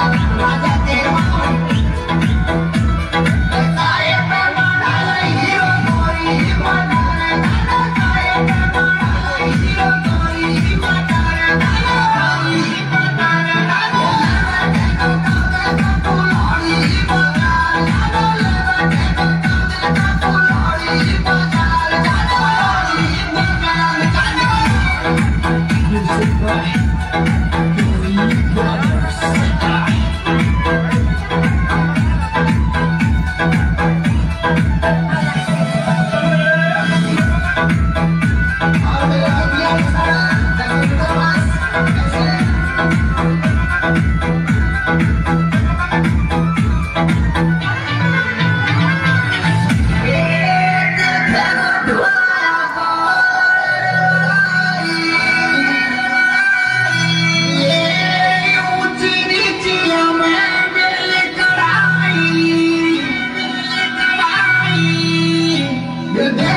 Rock, rock, rock. Good day.